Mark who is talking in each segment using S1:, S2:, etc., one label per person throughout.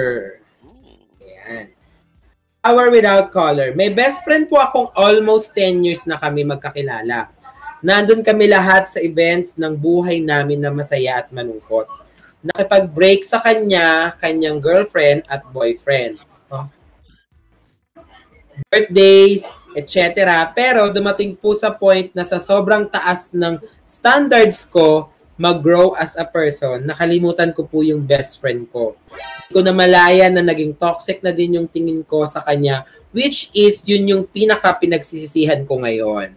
S1: Ayan. Hour without color. May best friend po akong almost 10 years na kami magkakilala. Nandun kami lahat sa events ng buhay namin na masaya at malungkot. Nakipag-break sa kanya, kanyang girlfriend at boyfriend. Oh. Birthdays, etc. Pero dumating po sa point na sa sobrang taas ng standards ko, mag-grow as a person, nakalimutan ko po yung best friend ko. Hindi ko na malaya na naging toxic na din yung tingin ko sa kanya, which is yun yung pinaka pinagsisisihan ko ngayon.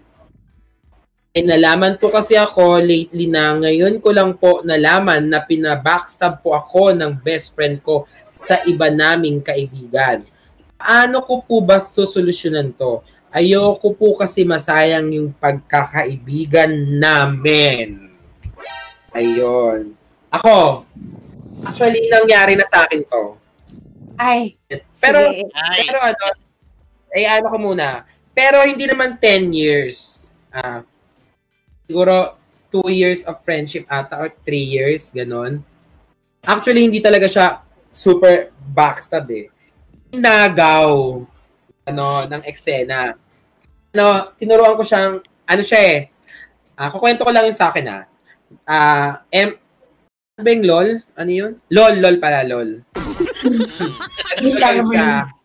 S1: Ay nalaman po kasi ako lately na ngayon ko lang po nalaman na pinabackstab po ako ng best friend ko sa iba naming kaibigan. Paano ko po ba sosolusyonan to? Ayoko po kasi masayang yung pagkakaibigan namin. Ayun. Ako, actually, nangyari na sa akin to.
S2: Ay.
S1: Pero.
S3: Ay.
S1: pero ano, eh ano ko muna. Pero hindi naman 10 years. Ah, siguro 2 years of friendship ata or 3 years, ganun. Actually, hindi talaga siya super backstab eh. Nagaw ano, ng eksena. Ano, tinuruan ko siyang, ano siya eh, ah, kukwento ko lang yung sa akin ah. Ah, M, yung LOL? Ano yun? LOL, LOL pala, LOL. Nag-LOL siya.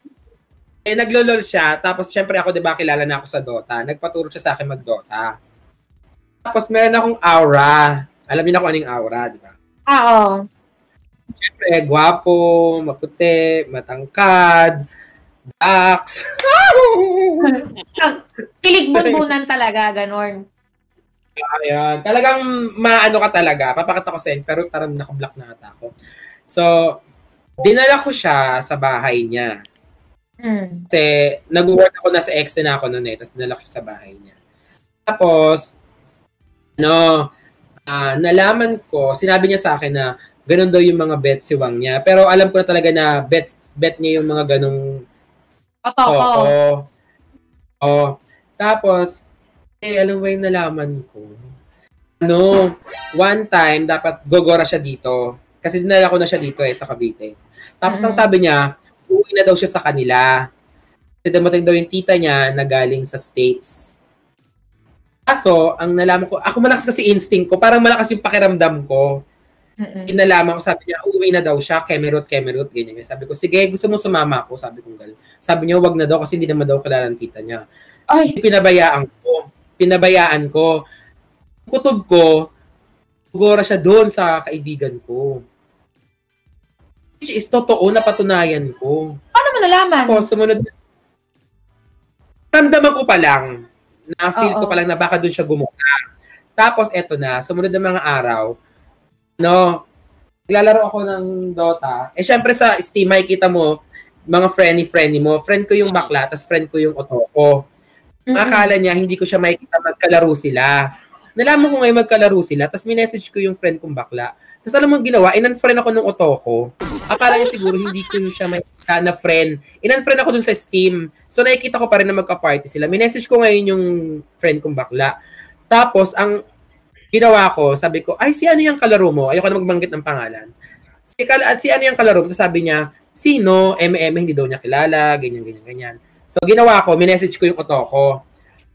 S1: Eh, naglo-LOL siya. Tapos, syempre ako, di ba, kilala na ako sa Dota. Nagpaturo siya sa akin mag-Dota. Tapos, meron akong aura. Alam niyo na kung anong aura, di ba?
S2: Ah, oo.
S1: Syempre, gwapo, maputi, matangkad, dax.
S2: Kilig bunbunan talaga, ganon.
S1: Ayan. Talagang maano ka talaga. Papakita ko sa inyo, pero parang nakablock na ata ako. So, dinala ko siya sa bahay niya.
S2: Mm.
S1: Kasi nag-work ako na sa ex na ako noon eh. Tapos dinala ko siya sa bahay niya. Tapos, no, ah, nalaman ko, sinabi niya sa akin na ganun daw yung mga bet si Wang niya. Pero alam ko na talaga na bet, bet niya yung mga ganung
S2: Otoko.
S1: Oo. Oh. Tapos, eh, alam mo yung nalaman ko. No, one time, dapat gogora siya dito. Kasi dinala ko na siya dito eh, sa Cavite. Tapos ang
S2: Mm.
S1: sabi niya, uwi na daw siya sa kanila. Kasi dumating daw yung tita niya na galing sa States. Kaso, ang nalaman ko, ako malakas kasi instinct ko, parang malakas yung pakiramdam ko.
S2: Mm-mm.
S1: Inalaman ko, sabi niya, uwi na daw siya, kemerot, kemerot, ganyan. ganyan. Sabi ko, sige, gusto mo sumama ako? Sabi ko, gal. Sabi niya, wag na daw kasi hindi naman daw kilala ng tita niya.
S2: Ay,
S1: Pinabayaan ko. Pinabayaan ko. Kutob ko, gora siya doon sa kaibigan ko. Which is totoo na patunayan ko.
S2: paano mo nalaman?
S1: Ako, sumunod Ramdaman ko pa lang. Na-feel ko
S2: Oo.
S1: pa lang na baka doon siya gumula. Tapos, eto na, sumunod na mga araw, no, naglalaro ako ng Dota. Eh, syempre sa Steam, makikita mo, mga friendly-friendly mo. Friend ko yung bakla, tapos friend ko yung otoko.
S2: Mm-mm.
S1: Akala niya, hindi ko siya makikita magkalaro sila. Nalaman ko ngayon magkalaro sila, tapos minessage ko yung friend kong bakla. Tapos alam mo ginawa, in-unfriend ako ng otoko. Akala niya siguro hindi ko siya makikita na friend. In-unfriend ako dun sa Steam. So nakikita ko pa rin na magka-party sila. Minessage ko ngayon yung friend kong bakla. Tapos ang ginawa ko, sabi ko, ay si ano yung kalaro mo? Ayoko na magbanggit ng pangalan. Si, kal- si ano yung kalaro mo? Tapos sabi niya, sino? MM, hindi daw niya kilala, ganyan, ganyan, ganyan. So ginawa ko, minessage ko yung otoko.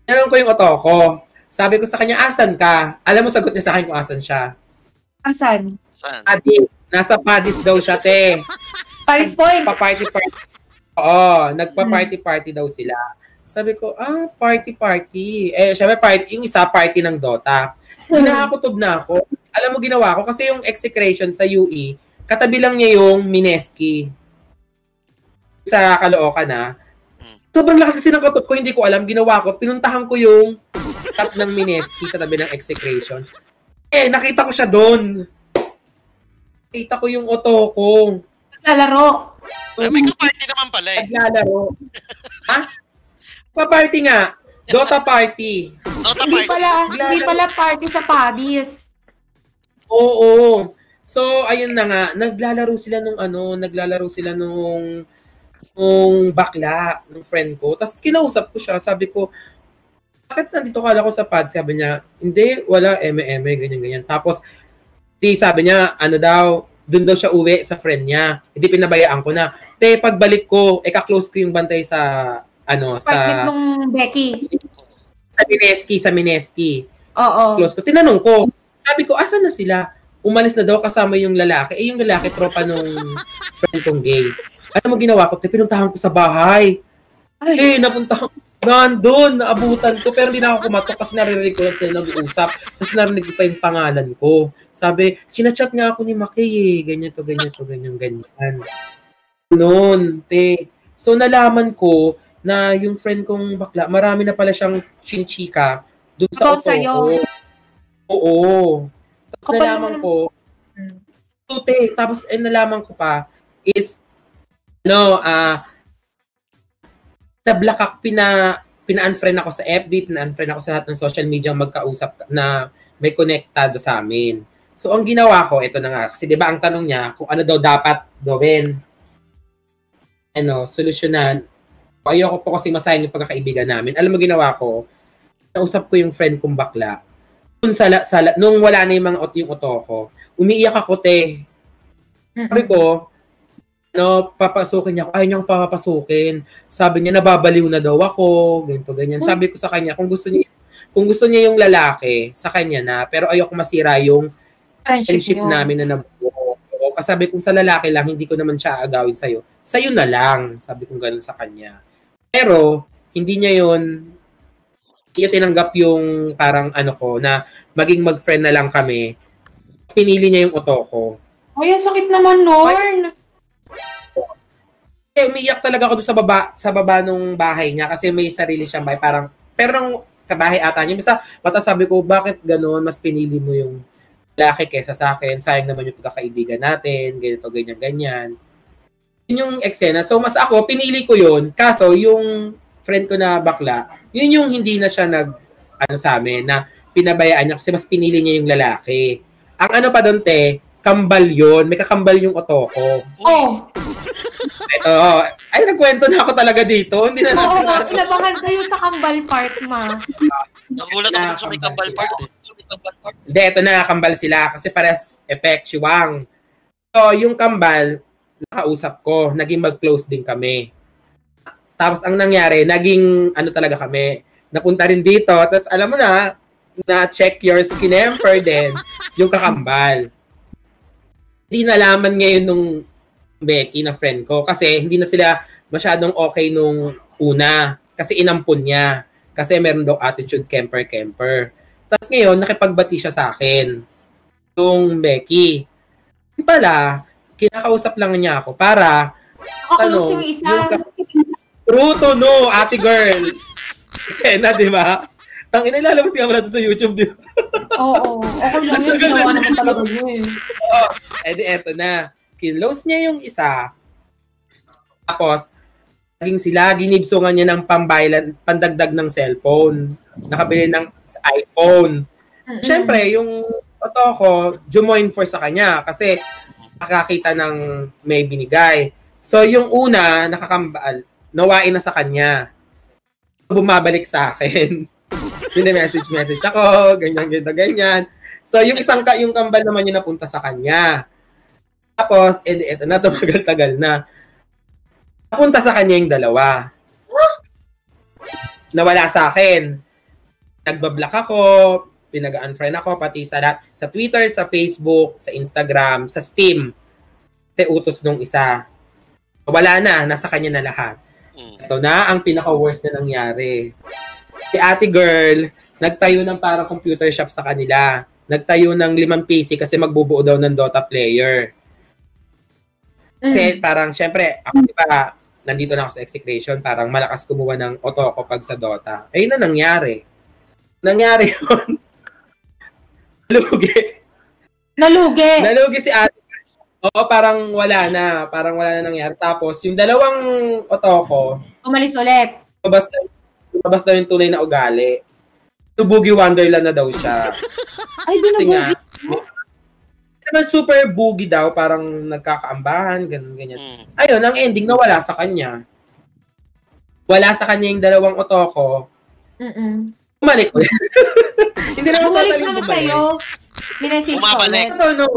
S1: Tanong ko yung otoko. Sabi ko sa kanya, asan ka? Alam mo, sagot niya sa akin kung asan siya.
S2: Asan?
S1: Padis. Nasa Padis daw siya, te.
S2: Paris Point.
S1: Pa-party-party. Oo, nagpa-party-party daw sila. Sabi ko, ah, party-party. Eh, syempre party, yung isa party ng Dota. Hinakakutob na ako. Alam mo ginawa ko, kasi yung execration sa UE, katabi lang niya yung Mineski. Sa Caloocan na. Sobrang lakas kasi ng kutob ko, hindi ko alam. Ginawa ko, pinuntahan ko yung top ng Mineski sa tabi ng execration. Eh, nakita ko siya doon. Nakita ko yung oto ko.
S2: Naglalaro.
S3: Ay, may kaparty naman pala eh.
S1: Naglalaro. ha? Pa-party nga. Dota party.
S3: Dota
S2: Hindi
S3: party.
S2: pala, hindi pala party sa Padis.
S1: Oo. So, ayun na nga. Naglalaro sila nung ano, naglalaro sila nung nung bakla, ng friend ko. Tapos kinausap ko siya. Sabi ko, bakit nandito ka ako sa pad? Sabi niya, hindi, wala, eme-eme, ganyan-ganyan. Tapos, di sabi niya, ano daw, doon daw siya uwi sa friend niya. Hindi pinabayaan ko na. Te, pagbalik ko, eh, ka-close ko yung bantay sa, ano,
S2: Partner
S1: sa,
S2: nung Becky.
S1: sa Mineski, sa Mineski.
S2: Oo.
S1: Close ko. Tinanong ko, sabi ko, asan na sila? Umalis na daw kasama yung lalaki. Eh, yung lalaki, tropa nung friend kong gay. Ano mo ginawa ko? Te, pinuntahan ko sa bahay.
S2: Ay,
S1: Eh, napunta ko. Nandun, naabutan ko. Pero hindi na ako kumatok kasi naririnig ko lang sila nag-uusap. Tapos narinig ko pa yung pangalan ko. Sabi, sinachat nga ako ni Makay eh. Ganyan to, ganyan to, ganyan, ganyan. Noon, te. So, nalaman ko na yung friend kong bakla, marami na pala siyang chinchika dun sa
S2: sa'yo?
S1: ko. Oo. Tapos nalaman ko,
S2: Hmm.
S1: So, te, tapos eh, nalaman ko pa is, no, ah, na-block ako, pina, pina-unfriend ako sa FB, pina-unfriend ako sa lahat ng social media magkausap ka- na may konektado sa amin. So, ang ginawa ko, ito na nga, kasi di ba ang tanong niya kung ano daw dapat gawin, ano, solusyonan. Ayoko po kasi masayin yung pagkakaibigan namin. Alam mo ginawa ko, nausap ko yung friend kong bakla. Dun sa, la- sa, la- nung wala na yung mga yung oto ko, umiiyak ako, te. Sabi ko, no, papasukin niya ako. Ayaw niyang papapasukin. Sabi niya, nababaliw na daw ako. Ganito, ganyan.
S2: Hmm.
S1: Sabi ko sa kanya, kung gusto niya, kung gusto niya yung lalaki, sa kanya na. Pero ayoko masira yung friendship
S2: yun.
S1: namin na nabuo. Oo, Kasi sabi kung sa lalaki lang, hindi ko naman siya agawin sa'yo. Sa'yo na lang. Sabi kong ganun sa kanya. Pero, hindi niya yun, hindi niya tinanggap yung parang ano ko, na maging mag-friend na lang kami. Pinili niya yung oto ko.
S2: Ay, ang sakit naman, Norn.
S1: Eh, umiiyak talaga ako doon sa baba, sa baba nung bahay niya kasi may sarili siyang bahay. Parang, pero nang kabahay ata niya. Basta, mata sabi ko, bakit gano'n? Mas pinili mo yung lalaki kesa sa akin. Sayang naman yung pagkakaibigan natin. Ganito, ganyan, ganyan. Yun yung eksena. So, mas ako, pinili ko yun. Kaso, yung friend ko na bakla, yun yung hindi na siya nag, ano sa amin, na pinabayaan niya kasi mas pinili niya yung lalaki. Ang ano pa doon, te, kambal yun. May kakambal yung oto ko.
S2: Oh,
S1: Oo. Ay, nagkwento na ako talaga dito. Hindi na
S2: oo, kinabahan kayo sa kambal part, ma.
S3: Nagulat ako sa may kambal part.
S1: Hindi, ito na, kambal sila. Kasi pares effectuang. So, yung kambal, nakausap ko. Naging mag-close din kami. Tapos, ang nangyari, naging, ano talaga kami, napunta rin dito. Tapos, alam mo na, na-check your skin emper din, yung kakambal. Hindi nalaman ngayon nung Becky na friend ko kasi hindi na sila masyadong okay nung una kasi inampun niya kasi meron daw attitude camper-camper. Tapos ngayon, nakipagbati siya sa akin. Yung Becky. Yung pala, kinakausap lang niya ako para
S2: Nakakulong
S1: Ano,
S2: yung isa.
S1: yung ka- True to no, ate girl. Sena, di ba? Ang ina ilalabas nga pala sa YouTube, di ba?
S2: Oo, okay lang yun. Ginawa naman talaga yun.
S1: Eh di eto na. Kinlose niya yung isa. Tapos, naging sila, ginibsungan niya ng pambaylan, pandagdag ng cellphone. Nakabili ng iPhone.
S2: Mm-mm.
S1: Siyempre, yung oto ko, jumoin for sa kanya kasi nakakita ng may binigay. So, yung una, nakakambal, nawain na sa kanya. Bumabalik sa akin. Message message ako, ganyan, ganyan, ganyan. So, yung isang ka, yung kambal naman yung napunta sa kanya. Tapos, edi, eto na, tumagal-tagal na. Napunta sa kanya yung dalawa. Nawala sa akin. Nagbablock ako, pinag-unfriend ako, pati sa lahat. Sa Twitter, sa Facebook, sa Instagram, sa Steam. Te utos nung isa. Wala na, nasa kanya na lahat.
S3: Mm.
S1: Ito na ang pinaka-worst na nangyari. Si ate girl, nagtayo ng parang computer shop sa kanila. Nagtayo ng limang PC kasi magbubuo daw ng Dota player. Kasi parang, syempre, ako di ba, nandito na ako sa execration, parang malakas kumuha ng auto ko pag sa Dota. Ayun na nangyari. Nangyari yun. Nalugi.
S2: Nalugi.
S1: Nalugi si ate. Oo, parang wala na. Parang wala na nangyari. Tapos, yung dalawang auto ko,
S2: Umalis ulit.
S1: lumabas na, lumabas na yung tunay na ugali. To Boogie Wonderland na daw siya.
S2: Ay, di
S1: naman super boogie daw, parang nagkakaambahan, ganun, ganyan.
S3: Mm.
S1: Ayun, ang ending na wala sa kanya. Wala sa kanya yung dalawang otoko.
S2: Mm-mm.
S1: Bumalik ulit. Hindi naman
S2: Bumalik
S1: totally
S2: naman
S1: bumalik.
S2: sa'yo. Ka
S3: Bumabalik.
S1: No, no.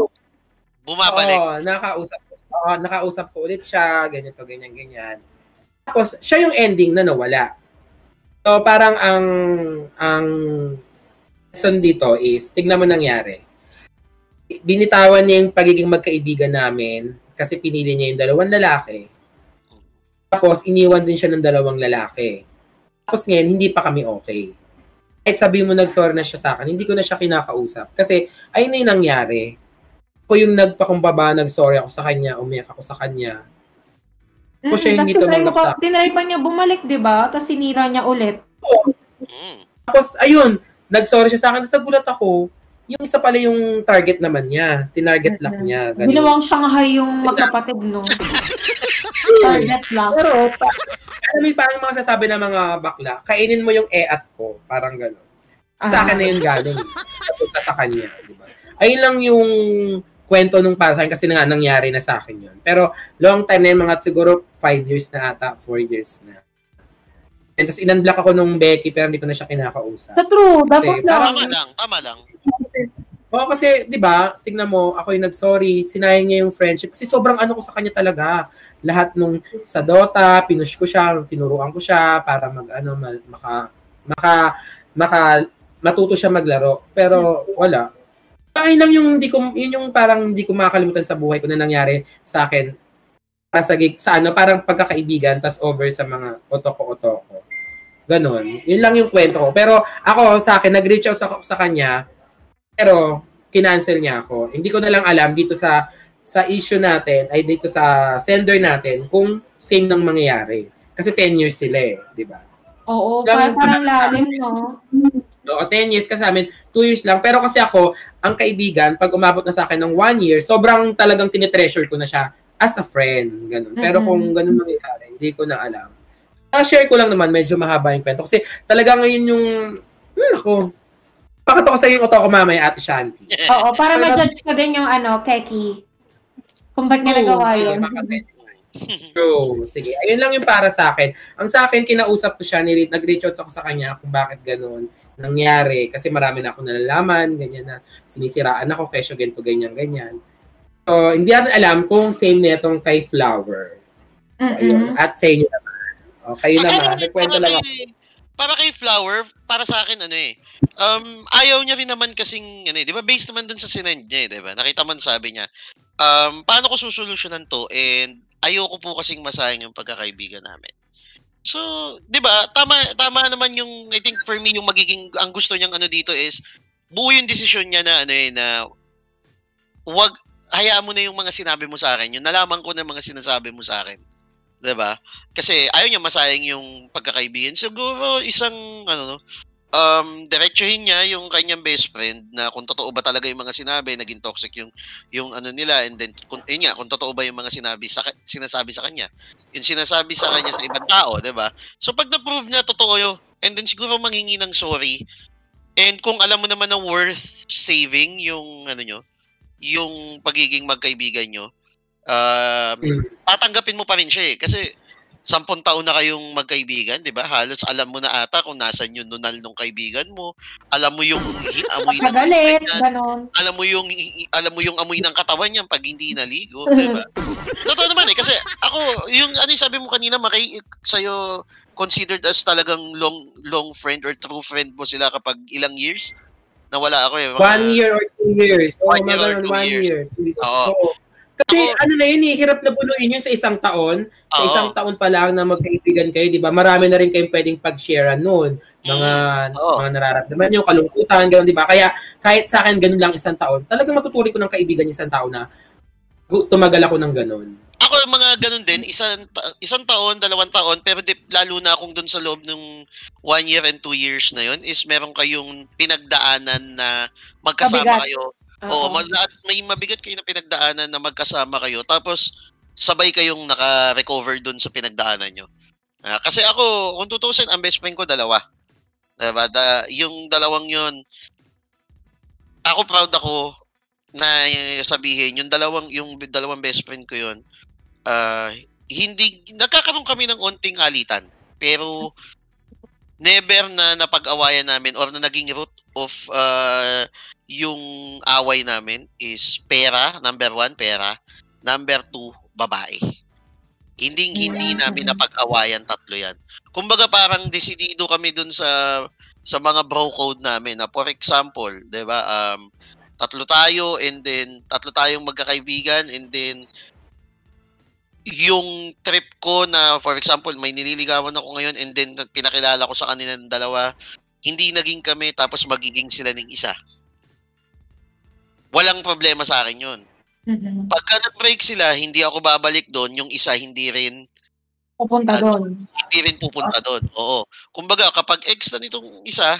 S3: Bumabalik.
S1: Oo, nakausap ko. Oo, nakausap ko ulit siya, ganito, ganyan, ganyan. Tapos, siya yung ending na nawala. So, parang ang ang lesson dito is, tignan mo nangyari. Binitawan niya yung pagiging magkaibigan namin kasi pinili niya yung dalawang lalaki. Tapos, iniwan din siya ng dalawang lalaki. Tapos ngayon, hindi pa kami okay. Kahit sabi mo nag-sorry na siya sa akin, hindi ko na siya kinakausap. Kasi, ayun na yung nangyari. Ako yung nagpakumbaba, nag-sorry ako sa kanya, umiyak ako sa kanya.
S2: Mm,
S1: siya hindi tumanggap sa-
S2: pa- tinry pa niya bumalik, di ba? Tapos sinira niya ulit.
S3: Mm.
S1: Tapos, ayun, nag-sorry siya sa akin. Tapos nagulat ako, yung isa pala yung target naman niya. Tinarget lock
S2: Mhm.
S1: niya. Ganun.
S2: Ginawang Shanghai yung magkapatid, no? Target lang.
S1: Pero, pa, alam mo yung parang mga sasabi ng mga bakla, kainin mo yung e-at ko. Parang gano'n. Sa
S2: Ah.
S1: akin na yun galing. Punta sa kanya. Di ba? Ayun lang yung kwento nung para sa akin kasi nga nangyari na sa akin yun. Pero long time na yun, mga siguro five years na ata, four years na. And tapos in-unblock ako nung Becky pero hindi ko na siya kinakausap.
S2: Sa true, dapat
S1: Kasi
S2: lang.
S3: Tama lang, tama lang.
S1: Oo, kasi, di ba, tignan mo, ako yung nag-sorry, sinayang niya yung friendship. Kasi sobrang ano ko sa kanya talaga. Lahat nung sa Dota, pinush ko siya, tinuruan ko siya para mag, ano, ma- maka, maka, maka, matuto siya maglaro. Pero, wala. Ayun lang yung, hindi ko, yun yung parang hindi ko makakalimutan sa buhay ko na nangyari sa akin. Para sa, gig- sa ano, parang pagkakaibigan, tas over sa mga otoko-otoko. Ganon. Yun lang yung kwento ko. Pero ako, sa akin, nag-reach out sa, sa kanya, pero kinancel niya ako. Hindi ko na lang alam dito sa sa issue natin, ay dito sa sender natin, kung same nang mangyayari. Kasi 10 years sila eh, di ba?
S2: Oo, parang, parang lalim, no?
S1: Oo, 10 years kasi sa amin, 2 years lang. Pero kasi ako, ang kaibigan, pag umabot na sa akin ng 1 year, sobrang talagang tinitreasure ko na siya as a friend. Ganun. Pero
S2: Mhm.
S1: kung ganun mangyayari, hindi ko na alam. Share ko lang naman, medyo mahaba yung kwento. Kasi talaga ngayon yung, hmm, ako, pakita ko sa yung ko mamaya, Ate Shanti.
S2: Oo, para ma-judge ko din yung ano, Keki. Kung ba't niya nagawa yun.
S1: True. Sige. Ayun lang yung para sa akin. Ang sa akin, kinausap ko siya, nire- nag-reach out ako sa kanya kung bakit ganun nangyari. Kasi marami na akong nalalaman, ganyan na sinisiraan ako, kesyo ganito, ganyan, ganyan. So, hindi natin alam kung same na itong kay Flower. Ayun.
S2: Mm-mm.
S1: At sa inyo naman. O, kayo naman.
S3: kay-
S1: Nagkwento
S3: para
S1: lang ako.
S3: kay- Para kay Flower, para sa akin ano eh. Um, ayaw niya rin naman kasing ano eh, 'di ba? Based naman dun sa sinend niya, eh, 'di ba? Nakita man sabi niya. Um, paano ko susolusyonan to and ayoko po kasing masayang yung pagkakaibigan namin. So, 'di ba? Tama tama naman yung I think for me yung magiging ang gusto niyang ano dito is buo yung desisyon niya na ano eh na wag hayaan mo na yung mga sinabi mo sa akin. Yung nalaman ko na mga sinasabi mo sa akin. 'Di ba? Kasi ayaw niya masayang yung pagkakaibigan. Siguro isang ano no, um diretsuhin niya yung kanyang best friend na kung totoo ba talaga yung mga sinabi, naging toxic yung yung ano nila and then kung yun nga, kung totoo ba yung mga sinabi sa sinasabi sa kanya. Yung sinasabi sa kanya sa ibang tao, 'di ba? So pag na-prove niya totoo yun, and then siguro mangingi ng sorry. And kung alam mo naman na worth saving yung ano nyo, yung pagiging magkaibigan nyo, um,
S1: Mm.
S3: tatanggapin mo pa rin siya eh. Kasi sampung taon na kayong magkaibigan, di ba? Halos alam mo na ata kung nasan yung nunal ng kaibigan mo. Alam mo yung amoy ng
S2: Pagalit,
S3: niya.
S2: ganon.
S3: Alam mo yung alam mo yung amoy ng katawan niya pag hindi naligo, di ba? Totoo naman eh kasi ako yung ano yung sabi mo kanina makay sa'yo considered as talagang long long friend or true friend mo sila kapag ilang years nawala ako eh. Mga-
S1: One year or two years. Oo,
S3: One year or
S1: ganun,
S3: two
S1: one
S3: years.
S1: years.
S3: Oo.
S1: Oo. Kasi
S3: Ako-
S1: ano na yun eh, hirap na bunuin yun sa isang taon. Sa isang taon pa lang na magkaibigan kayo, di ba? Marami na rin kayong pwedeng pag-share noon. Mga.
S3: Oo.
S1: mga nararamdaman nyo, kalungkutan, gano'n, di ba? Kaya kahit sa akin, ganun lang isang taon, talagang matutuloy ko ng kaibigan yung isang taon na tumagal ako ng ganun.
S3: Ako mga ganun din, isang ta- isang taon, dalawang taon, pero di, lalo na kung doon sa loob ng one year and two years na yun, is meron kayong pinagdaanan na magkasama
S2: Mabigat.
S3: kayo. Oo,
S2: Oo.
S3: mal- lahat- may mabigat kayo na pinagdaanan na magkasama kayo, tapos sabay kayong naka-recover doon sa pinagdaanan nyo. Ah, kasi ako, kung tutusin, ang best friend ko dalawa. Diba? Da, yung dalawang yun, ako proud ako na sabihin, yung dalawang, yung dalawang best friend ko yun, ah, hindi, nagkakaroon kami ng onting alitan. Pero, never na napag-awayan namin or na naging root of uh, yung away namin is pera, number one, pera. Number two, babae. Hindi hindi namin napag-awayan tatlo yan. Kumbaga parang desidido kami dun sa sa mga bro code namin na for example, 'di ba? Um tatlo tayo and then tatlo tayong magkakaibigan and then yung trip ko na for example may nililigawan ako ngayon and then pinakilala ko sa kanila ng dalawa hindi naging kami tapos magiging sila ng isa walang problema sa akin yun
S2: Mhm.
S3: pagka nag-break sila hindi ako babalik doon yung isa hindi rin
S2: Pupunta
S3: Ano?
S2: doon.
S3: hindi rin pupunta doon oo kumbaga kapag ex na nitong isa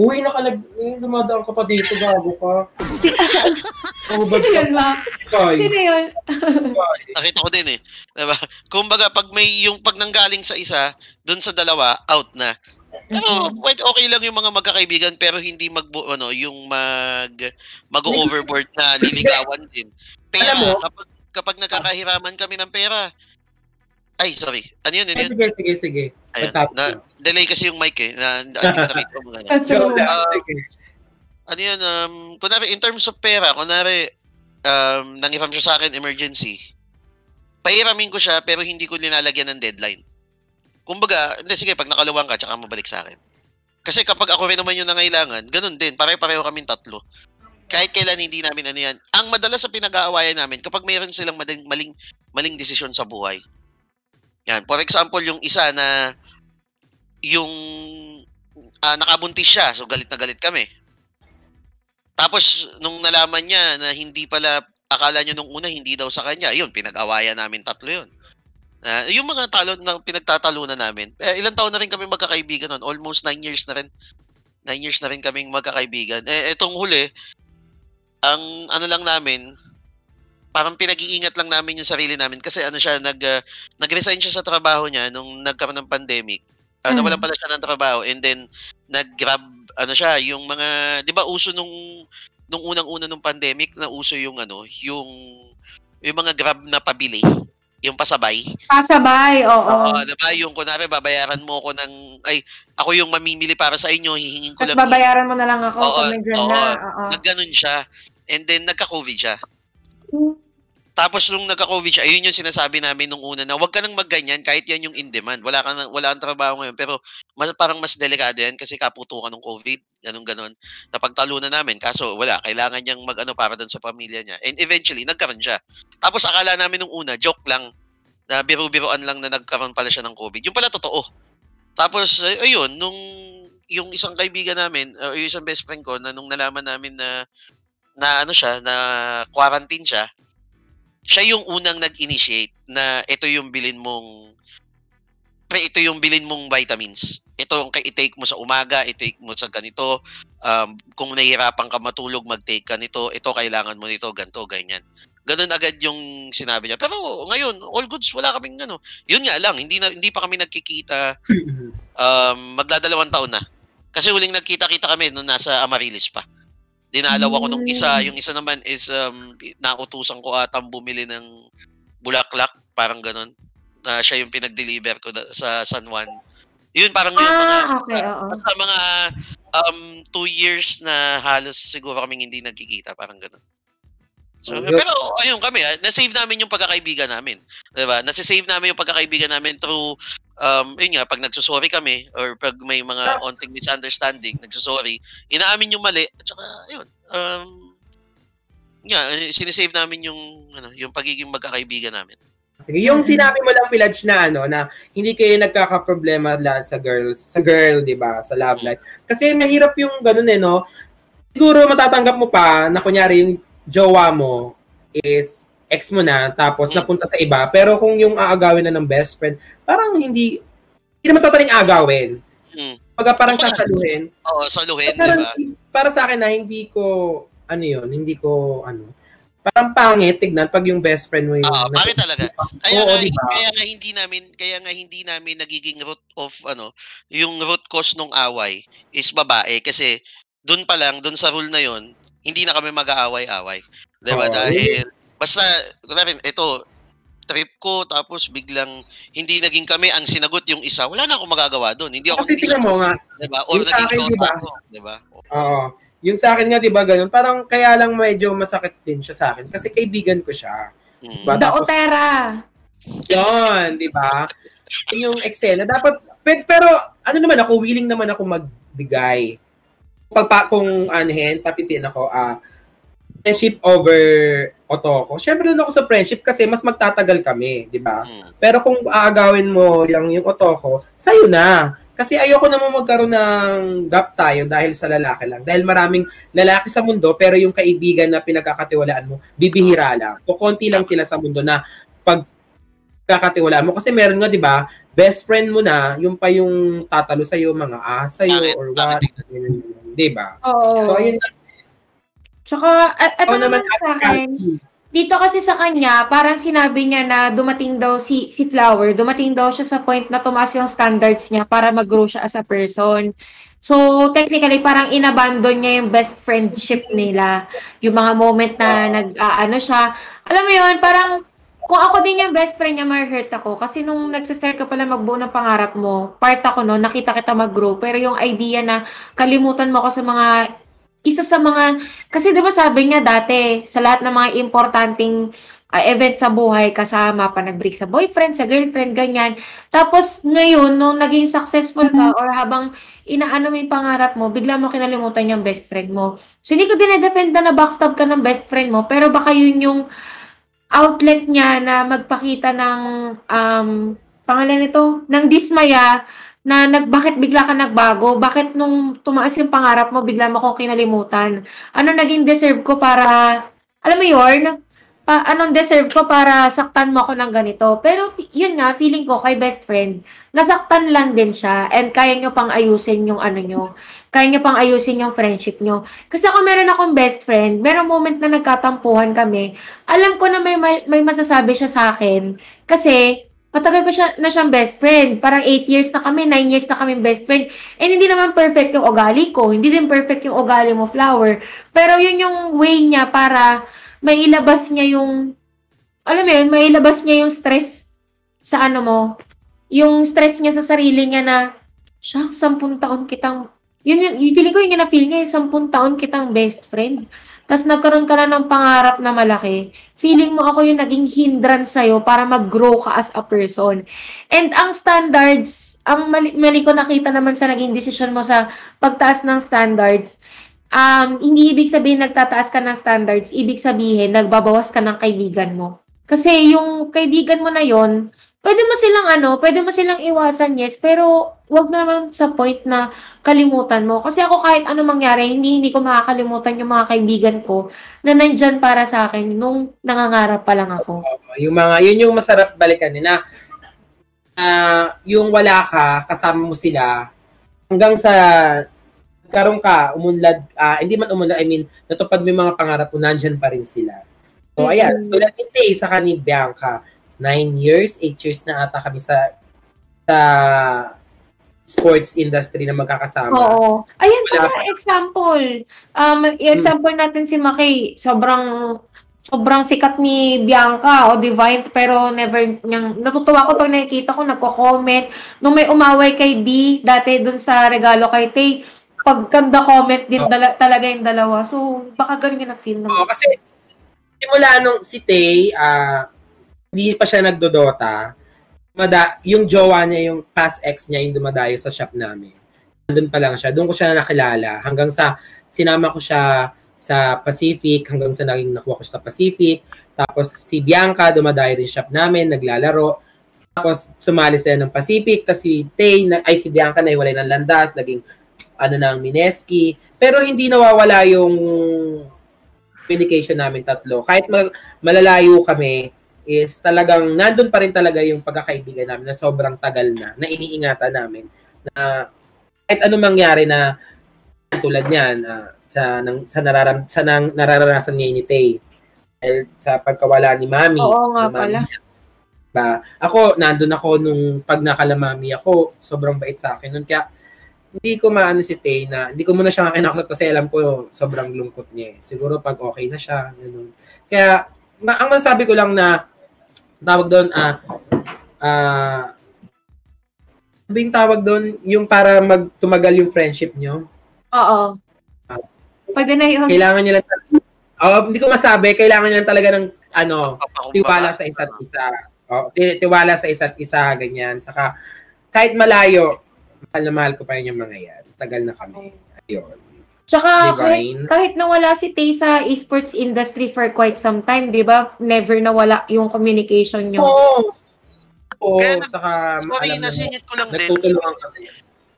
S1: Uy, nakalag... Eh, dumadaan ka pa dito, gago ka.
S2: Si,
S1: Oh,
S2: sino yun, ma?
S1: Kay,
S2: Sino yun?
S3: nakita ko din eh. Diba? Kumbaga, pag may yung pag nanggaling sa isa, dun sa dalawa, out na. Pero
S2: Mhm.
S3: pwede, okay lang yung mga magkakaibigan pero hindi mag ano, yung mag mag-overboard na liligawan din. Pera,
S1: Alam mo?
S3: kapag kapag nagkakahiraman kami ng pera. Ay, sorry. Ano yun? Ano yun?
S1: sige, sige, sige.
S3: Ayan,
S1: Matapos
S3: na, delay kasi yung mic eh. Na, hindi ko nakita mo ano.
S1: Sige.
S3: ano yun, um, kunwari, in terms of pera, kunwari, um, nangiram siya sa akin, emergency, pairamin ko siya, pero hindi ko linalagyan ng deadline. Kumbaga, hindi, sige, pag nakaluwang ka, tsaka mabalik sa akin. Kasi kapag ako rin naman yung nangailangan, ganun din, pare-pareho kaming tatlo. Kahit kailan hindi namin ano yan. Ang madalas sa pinag-aawayan namin, kapag mayroon silang maling, maling, maling desisyon sa buhay. Yan. For example, yung isa na yung ah, nakabuntis siya, so galit na galit kami. Tapos, nung nalaman niya na hindi pala, akala niya nung una, hindi daw sa kanya, yun, pinag-awayan namin tatlo yun. Ah, yung mga talo na pinagtatalunan namin, eh, ilang taon na rin kami magkakaibigan nun, almost nine years na rin. Nine years na rin kaming magkakaibigan. Eh, etong huli, ang ano lang namin, parang pinag-iingat lang namin yung sarili namin kasi ano siya, nag, ah, nag-resign siya sa trabaho niya nung nagkaroon ng pandemic. Uh,
S2: Mm.
S3: Nawalan pala siya ng trabaho and then nag-grab, ano siya, yung mga, di ba uso nung, nung unang-una nung pandemic, na uso yung ano, yung, yung mga grab na pabili, yung pasabay.
S2: Pasabay, oo.
S3: Oo, di ba? Yung kunwari, babayaran mo ako ng, ay, ako yung mamimili para sa inyo, hihingin ko
S2: Tapos
S3: lang.
S2: babayaran mo na lang ako
S3: Oo,
S2: pag may grant
S3: oo.
S2: na. Oo.
S3: Nagganon siya. And then, nagka-COVID siya. Tapos nung nagka-COVID siya, ayun yung sinasabi namin nung una na wag ka nang magganyan kahit yan yung in demand. Wala ka nang, wala kang trabaho ngayon pero mas, parang mas delikado yan kasi kaputukan ng COVID, ganun ganon. Napagtalo na namin kaso wala, kailangan niyang mag-ano para doon sa pamilya niya. And eventually nagkaroon siya. Tapos akala namin nung una, joke lang na biro-biroan lang na nagkaroon pala siya ng COVID. Yung pala totoo. Tapos ay- ayun, nung yung isang kaibigan namin, uh, yung isang best friend ko na nung nalaman namin na na ano siya, na quarantine siya, siya yung unang nag-initiate na ito yung bilin mong pre ito yung bilin mong vitamins. Ito yung kay i-take mo sa umaga, i-take mo sa ganito. Um, kung nahihirapan ka matulog, mag-take ka nito. Ito kailangan mo nito, ganto, ganyan. Ganun agad yung sinabi niya. Pero ngayon, all goods, wala kaming ano. Yun nga lang, hindi na hindi pa kami nagkikita um, magdadalawang taon na. Kasi huling nagkita-kita kami nung nasa Amarilis pa. Dinalaw ako nung isa. Yung isa naman is um, nautusan ko atang bumili ng bulaklak. Parang ganun. Na siya yung pinag-deliver ko da- sa San Juan. Yun, parang yung mga...
S2: Ah, okay, oo.
S3: Basta mga um, two years na halos siguro kaming hindi nagkikita. Parang ganun. So,
S1: Oh,
S3: pero ayun kami, ah, na-save namin yung pagkakaibigan namin. 'Di ba? Nasi-save namin yung pagkakaibigan namin through um yun nga pag nagsusorry kami or pag may mga onting misunderstanding, nagsusorry, inaamin yung mali at saka ayun. Um nga, eh, sinisave namin yung ano, yung pagiging magkakaibigan namin.
S1: Sige, yung sinabi mo lang Pilaj na ano na hindi kayo nagkakaproblema lahat sa girls, sa girl, 'di ba, sa love life. Kasi mahirap yung ganun eh, no. Siguro matatanggap mo pa na kunyari yung jowa mo is ex mo na tapos
S3: Mm.
S1: napunta sa iba, pero kung yung aagawin na ng best friend, parang hindi hindi naman totaling aagawin.
S3: Hmm.
S1: Pagka parang sasaluhin.
S3: Oo, saluhin, 'di
S1: Parang,
S3: ba?
S1: para sa akin na hindi ko ano yun, hindi ko ano. Parang pangit tignan pag yung best friend mo yung
S3: Oo, pangit talaga. Kaya
S1: Oo,
S3: nga,
S1: di ba?
S3: kaya nga hindi namin kaya nga hindi namin nagiging root of ano, yung root cause nung away is babae kasi doon pa lang, doon sa rule na yon, hindi na kami mag-aaway-away. 'Di ba?
S1: Oo.
S3: Dahil basta kunwari ito trip ko, tapos biglang hindi naging kami, ang sinagot yung isa, wala na akong magagawa doon. Hindi ako
S1: Kasi tingnan mo nga,
S3: diba? Or
S1: yung sa akin, diba?
S3: ako, diba?
S1: Oo. Yung sa akin nga, di ba, ganun. Parang kaya lang medyo masakit din siya sa akin. Kasi kaibigan ko siya.
S3: Mm.
S1: Diba?
S2: The
S1: Tapos-
S2: Otera.
S1: Yun, di ba? Yung eksena. Dapat, pe- pero ano naman ako, willing naman ako magbigay. Pag pa, kung anuhin, papitin ako, ah, friendship over otoko. Siyempre doon ako sa friendship kasi mas magtatagal kami, di ba?
S3: Mm.
S1: Pero kung aagawin mo yung, yung otoko, sa'yo na. Kasi ayoko naman magkaroon ng gap tayo dahil sa lalaki lang. Dahil maraming lalaki sa mundo, pero yung kaibigan na pinagkakatiwalaan mo, bibihira lang. O konti lang sila sa mundo na pag kakatiwalaan mo. Kasi meron nga, di ba, best friend mo na, yung pa yung tatalo sa'yo, mga asa sa'yo, or what. Di ba?
S2: Oo.
S1: So, ayun lang.
S2: Tsaka, at, at
S1: Ako
S2: naman sa akin, dito kasi sa kanya, parang sinabi niya na dumating daw si si Flower, dumating daw siya sa point na tumaas yung standards niya para mag-grow siya as a person. So, technically, parang inabandon niya yung best friendship nila. Yung mga moment na nag, ah, ano siya. Alam mo yun, parang, kung ako din yung best friend niya, ma-hurt ako. Kasi nung nagsistart ka pala magbuo ng pangarap mo, part ako no, nakita kita mag-grow. Pero yung idea na kalimutan mo ako sa mga isa sa mga, kasi di ba sabi niya dati, sa lahat ng mga importanteng uh, event sa buhay, kasama pa nag-break sa boyfriend, sa girlfriend, ganyan. Tapos ngayon, nung naging successful ka, or habang inaano mo yung pangarap mo, bigla mo kinalimutan yung best friend mo. So, hindi ko dinedefend na na-backstab ka ng best friend mo, pero baka yun yung outlet niya na magpakita ng, um, pangalan nito, ng dismaya, na nag, bakit bigla ka nagbago? Bakit nung tumaas yung pangarap mo, bigla mo akong kinalimutan? Ano naging deserve ko para, alam mo yun, pa, anong deserve ko para saktan mo ako ng ganito? Pero yun nga, feeling ko kay best friend, nasaktan lang din siya and kaya nyo pang ayusin yung ano nyo. Kaya nyo pang ayusin yung friendship nyo. Kasi ako meron akong best friend, merong moment na nagkatampuhan kami, alam ko na may, may, may masasabi siya sa akin. Kasi, Matagal ko siya, na siyang best friend. Parang 8 years na kami, 9 years na kami best friend. And hindi naman perfect yung ugali ko. Hindi din perfect yung ugali mo, Flower. Pero yun yung way niya para mailabas niya yung, alam mo yun, mailabas niya yung stress sa ano mo. Yung stress niya sa sarili niya na, shucks, sampung taon kitang, yun yun, feeling ko yun yung na-feel niya, sampung taon kitang best friend. Tapos nagkaroon ka na ng pangarap na malaki, feeling mo ako yung naging hindrance sa'yo para mag-grow ka as a person. And ang standards, ang mali, mali ko nakita naman sa naging decision mo sa pagtaas ng standards, um, hindi ibig sabihin nagtataas ka ng standards, ibig sabihin nagbabawas ka ng kaibigan mo. Kasi yung kaibigan mo na yon pwede mo silang ano, pwede mo silang iwasan, yes, pero wag naman sa point na kalimutan mo. Kasi ako kahit ano mangyari, hindi, hindi ko makakalimutan yung mga kaibigan ko na nandyan para sa akin nung nangangarap pa lang ako.
S1: Yung mga, yun yung masarap balikan nila. Ah, yung wala ka, kasama mo sila, hanggang sa karon ka, umunlad, ah, hindi man umunlad, I mean, natupad mo yung mga pangarap mo, nandyan pa rin sila. So,
S2: Mhm.
S1: ayan, tulad ni Tay, sa ni Bianca, nine years, eight years na ata kami sa sa sports industry na magkakasama.
S2: Oo. Ayan,
S1: Wala
S2: para example. Um, i-example natin si Makay. Sobrang sobrang sikat ni Bianca o Divine pero never niyang natutuwa ko pag nakikita ko nagko-comment nung may umaway kay D dati dun sa regalo kay Tay pagkanda comment din
S1: Oo.
S2: dala- talaga yung dalawa so baka ganun yung na-feel
S1: Oo,
S2: naman
S1: kasi simula nung si Tay, ah, hindi pa siya nagdodota, mada, yung jowa niya, yung past ex niya, yung dumadayo sa shop namin. Nandun pa lang siya. Doon ko siya nakilala. Hanggang sa sinama ko siya sa Pacific, hanggang sa naging nakuha ko siya sa Pacific. Tapos si Bianca, dumadayo rin shop namin, naglalaro. Tapos sumali sila ng Pacific, kasi Tay, na, ay si Bianca na iwalay ng landas, naging ano ng Mineski. Pero hindi nawawala yung communication namin tatlo. Kahit mag- malalayo kami, is talagang nandun pa rin talaga yung pagkakaibigan namin na sobrang tagal na, na iniingatan namin. Na kahit anong mangyari na tulad niyan, ah, sa, nang, sa, nararam, sa nang, nararanasan niya ni Tay. Dahil sa pagkawala ni Mami.
S2: Oo nga
S1: Mami
S2: pala.
S1: niya. Ba, ako, nandun ako nung pag nakalamami ako, sobrang bait sa akin nun. Kaya, hindi ko maano si Tay na, hindi ko muna siya kinakausap kasi alam ko sobrang lungkot niya. eh. Siguro pag okay na siya, ganun. Kaya, ma- ang masasabi ko lang na, tawag doon, ah, ah, ano yung tawag doon, yung para magtumagal yung friendship nyo?
S2: Oo. Pag na yun,
S1: Kailangan nyo lang, oh, hindi ko masabi, kailangan nyo lang talaga ng, ano, tiwala sa isa't isa. Oh, ti- tiwala sa isa't isa, ganyan. Saka, kahit malayo, mahal na mahal ko pa rin yung mga yan. Tagal na kami. Ayun.
S2: Tsaka kahit,
S1: Divine.
S2: kahit nawala si Tay sa esports industry for quite some time, di ba? Never nawala yung communication nyo.
S1: Oo. Oo,
S3: Kaya
S1: saka,
S3: Sorry,
S1: alam
S3: nasingit ko lang din.
S1: nagtutulungan kami.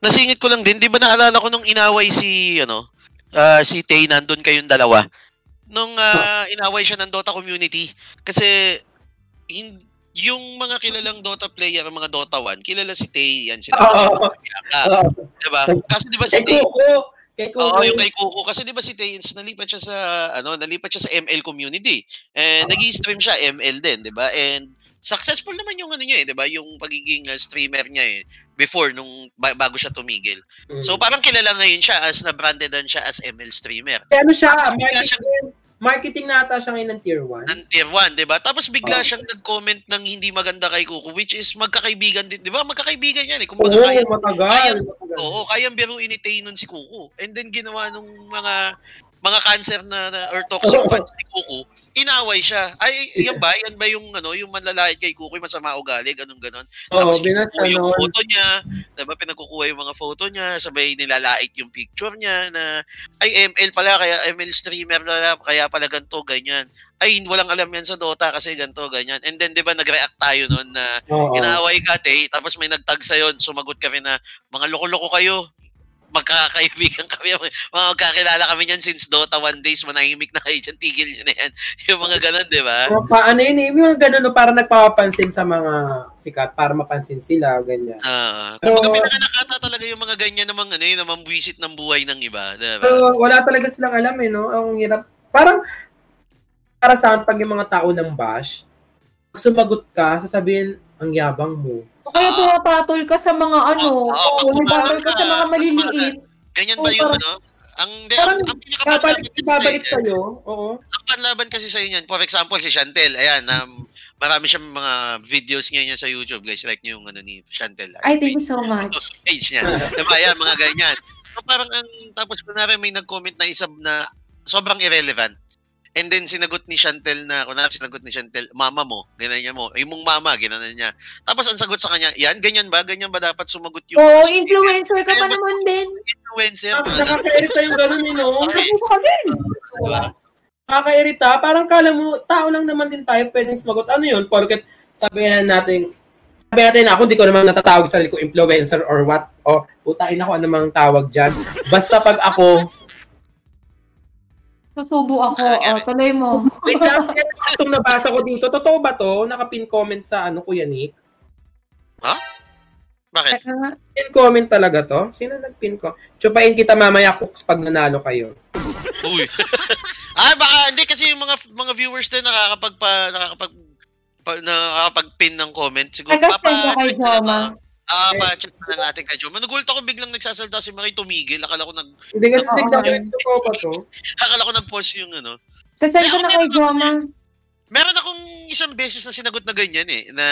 S3: Nasingit ko lang din. Di ba naalala ko nung inaway si, ano, ah, si Tay, nandun kayong dalawa. Nung ah, inaway siya ng Dota community. Kasi, hin- yung mga kilalang Dota player, mga Dota 1, kilala si Tay, yan sila.
S1: Oo.
S3: Ka, diba? Kasi di ba si
S1: Kay
S3: Tay.
S1: Kay Kuko.
S3: Oo, yung kay Kuko. Kasi di ba si Tayens, nalipat siya sa, ano, nalipat siya sa ML community. And nag stream siya, ML din, di ba? And successful naman yung ano niya eh, di ba? Yung pagiging uh, streamer niya eh, before, nung ba- bago siya tumigil.
S1: Mm.
S3: So parang kilala ngayon siya as na-brandedan siya as ML streamer.
S1: Kaya ano siya,
S3: Tapos bigla
S1: marketing na ata siya ngayon ng tier 1.
S3: Ng tier 1, di ba? Tapos bigla
S1: Oo.
S3: siyang nag-comment ng hindi maganda kay Kuko, which is magkakaibigan din, di ba? Magkakaibigan yan eh. Kumbaga,
S1: Oo,
S3: kaya,
S1: matagal. matagal.
S3: Oo, kayang biruin ni Tay nun si Kuko. And then ginawa nung mga mga cancer na, na or toxic fans ni Kuko, inaway siya. Ay, yan ba? Yan ba yung ano, yung manlalait kay Kuko, yung masama ugali, ganun ganon.
S1: Oo,
S3: Tapos
S1: binat
S3: kinukuha yung
S1: ano.
S3: photo niya, diba, pinagkukuha yung mga photo niya, sabay nilalait yung picture niya na, ay, ML pala, kaya ML streamer na, kaya pala ganito, ganyan. Ay, walang alam yan sa Dota kasi ganito, ganyan. And then, di ba, nag-react tayo noon na,
S1: Oo.
S3: Inaway ka, te, tapos may nagtag sa'yo, sumagot kami na, mga loko-loko kayo, magkakaibigan kami, mga magkakilala kami niyan since Dota 1 days, manahimik na kayo dyan, tigil nyo na yan. Yung mga ganun, di ba?
S1: Mga paano yun eh, yung mga ganun, no, para nagpapapansin sa mga sikat, para mapansin sila, ganyan.
S3: Ah,
S1: Pero-
S3: kumbaga pinanganak ata talaga yung mga ganyan namang ano yun, namang buwisit ng buhay ng iba, di ba?
S1: Pero wala talaga silang alam eh, no? Ang hirap. Parang, para sa pag yung mga tao ng bash, sumagot ka, sasabihin, ang yabang mo.
S2: Kaya pumapatol ka sa mga ano,
S3: Oo, pag
S2: pumapatol ka sa mga maliliit.
S3: Ganyan ba yung ano? Ang, di,
S1: Parang
S3: ang, ang
S1: Babalik, babalik
S3: sa'yo,
S1: sa'yo. Oo.
S3: ang panlaban kasi sa'yo niyan, for example, si Chantel, ayan, um, marami siyang mga videos ngayon sa YouTube, guys, like yung ano ni Chantel.
S2: Ay, thank you so much.
S3: page niya. diba? Yan, mga ganyan. So, parang ang, tapos kunwari may nag-comment na isa na sobrang irrelevant. And then sinagot ni Chantel na, kunwari sinagot ni Chantel, mama mo, ganyan mo. Yung mong mama, ganyan niya. Tapos ang sagot sa kanya, yan, ganyan ba? Ganyan ba dapat sumagot yung
S2: Oo, influencer ka pa naman din.
S3: influencer?
S1: Ah, Nakakairita yung ganun eh, no?
S2: Nakapisa ka din.
S3: diba?
S1: Nakakairita. Parang kala mo, tao lang naman din tayo pwedeng sumagot. Ano yun? Porket sabihin natin, sabi natin ako, hindi ko naman natatawag sa sarili ko influencer or what. O, putain ako, ano mang tawag dyan. Basta pag ako,
S2: Susubo ako.
S3: Ah,
S2: Oh, tuloy mo.
S1: wait lang, itong nabasa ko dito, totoo ba to? Nakapin comment sa ano, Kuya Nick?
S3: Bakit?
S2: Teka nga.
S1: Pin comment talaga to? Sino nagpin ko? Chupain kita mamaya, Cooks, pag nanalo kayo.
S3: Uy. ah, baka hindi kasi yung mga mga viewers din nakakapag pa, nakakapag pa, nakakapag-pin ng comment. Siguro
S2: Taga send ka kay Joma.
S3: Ah, pa-check na lang natin kay Joma. Nagulat ako biglang nagsasalita si Marie tumigil. Akala ko nag
S1: Hindi kasi
S2: Oo,
S1: tignan ko yung totoo ba to?
S3: akala ko nag-post yung ano.
S2: Sasend ko na kay Joma.
S3: Meron akong isang beses na sinagot na ganyan eh na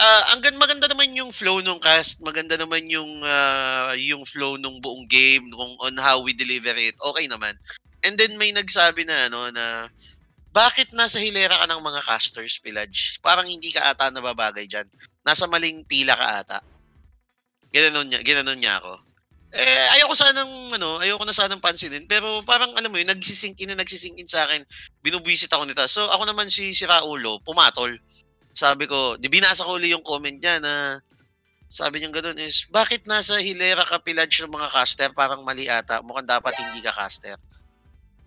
S3: ah ang gan maganda naman yung flow nung cast, maganda naman yung ah, yung flow nung buong game kung on how we deliver it. Okay naman. And then may nagsabi na ano na bakit nasa hilera ka ng mga casters, Pilage? Parang hindi ka ata nababagay dyan. Nasa maling pila ka ata. Ginanon niya, ginanon niya ako. Eh, ayoko sanang, ano, ayoko na sanang pansinin. Pero parang, alam mo yun, nagsisink in na nagsisink in sa akin. Binubwisit ako nito. So, ako naman si, si Raulo, pumatol. Sabi ko, di binasa ko uli yung comment niya na sabi niya gano'n is, bakit nasa hilera ka pilage ng mga caster? Parang mali ata. Mukhang dapat hindi ka caster.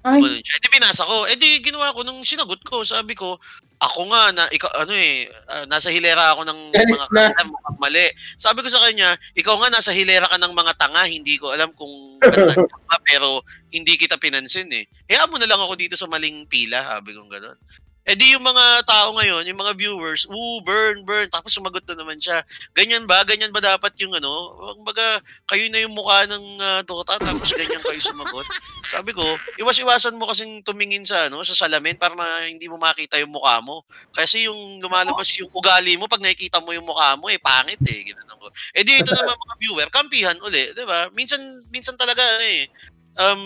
S2: Ay,
S3: siya. Eh, di binasa ko. Eh di ginawa ko nung sinagot ko. Sabi ko, ako nga na ikaw ano eh ah, nasa hilera ako ng
S1: Yanis
S3: mga
S1: na.
S3: mukhang mali. Sabi ko sa kanya, ikaw nga nasa hilera ka ng mga tanga, hindi ko alam kung ka pero hindi kita pinansin eh. Kaya mo na lang ako dito sa maling pila, sabi ko gano'n. Eh di yung mga tao ngayon, yung mga viewers, ooh, burn, burn. Tapos sumagot na naman siya. Ganyan ba? Ganyan ba dapat yung ano? Kumbaga, kayo na yung mukha ng uh, Dota, tapos ganyan kayo sumagot. Sabi ko, iwas-iwasan mo kasing tumingin sa ano, sa salamin para ma, hindi mo makita yung mukha mo. Kasi yung lumalabas yung ugali mo, pag nakikita mo yung mukha mo, eh, pangit eh. Ganun ko. Eh di ito naman mga viewer, kampihan uli, di ba? Minsan, minsan talaga, ano eh, um,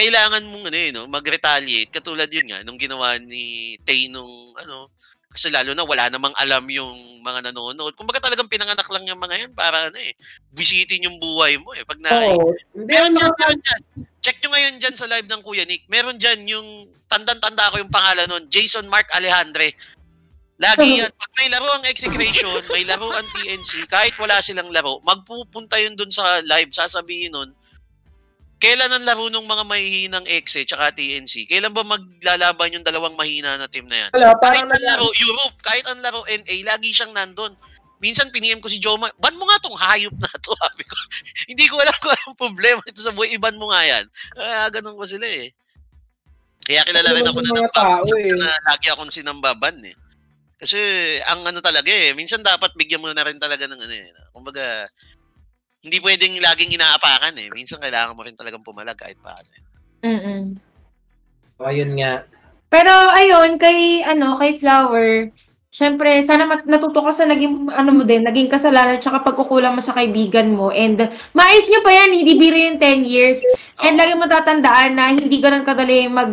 S3: kailangan mong ano eh, no, mag-retaliate katulad yun nga nung ginawa ni Tay nung ano kasi lalo na wala namang alam yung mga nanonood. Kumbaga talagang pinanganak lang yung mga yan para ano eh, bisitin yung buhay mo eh. Pag na,
S1: Oo.
S3: Hindi, meron dyan, meron dyan. Check nyo ngayon dyan sa live ng Kuya Nick. Meron dyan yung, tandang-tanda ko yung pangalan nun, Jason Mark Alejandre. Lagi yan. Pag may laro ang Execration, may laro ang TNC, kahit wala silang laro, magpupunta yun dun sa live, sasabihin nun, kailan ang laro ng mga mahihinang EXE tsaka TNC? Kailan ba maglalaban yung dalawang mahina na team na yan?
S1: Wala,
S3: kahit ang laro Europe, kahit ang laro NA, lagi siyang nandun. Minsan piniem ko si Joma, ban mo nga tong hayop na to, sabi ko. Hindi ko alam kung anong problema ito sa buhay, iban mo nga yan. Kaya ganun ko sila eh. Kaya kilala rin ako na
S1: mga tao eh.
S3: na lagi akong sinambaban eh. Kasi ang ano talaga eh, minsan dapat bigyan mo na rin talaga ng ano eh. Kumbaga, hindi pwedeng laging inaapakan eh. Minsan kailangan mo rin talagang pumalag kahit paano.
S2: Mm-mm.
S1: O, ayun nga.
S2: Pero ayun, kay ano, kay Flower, syempre sana mat- natuto ka sa naging ano mo din, naging kasalanan tsaka pagkukulang mo sa kaibigan mo and maayos niyo pa yan, hindi biro yung 10 years. And lagi mo tatandaan na hindi ganun kadali mag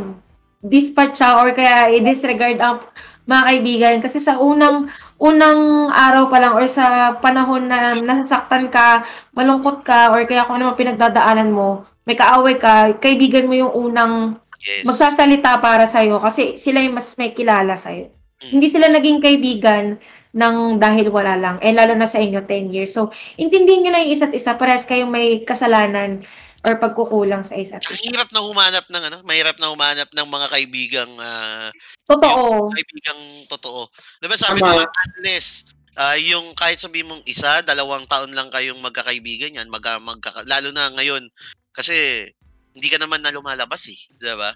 S2: dispatch siya or kaya i-disregard ang mga kaibigan kasi sa unang unang araw pa lang or sa panahon na nasasaktan ka, malungkot ka or kaya kung ano man pinagdadaanan mo, may kaaway ka, kaibigan mo yung unang
S3: Yes.
S2: magsasalita para sa kasi sila yung mas may kilala sa
S3: Mm.
S2: Hindi sila naging kaibigan ng dahil wala lang. Eh lalo na sa inyo 10 years. So intindihin niyo lang yung isa't isa parehas kayong may kasalanan or pagkukulang sa isa't isa.
S3: hirap na humanap ng ano, mahirap na humanap ng mga kaibigang ah,
S2: Totoo.
S3: kaibigang totoo. 'Di ba sabi ko unless ah, yung kahit sabi mong isa, dalawang taon lang kayong magkakaibigan yan, mag, magkaka, lalo na ngayon kasi hindi ka naman na lumalabas eh, 'di ba?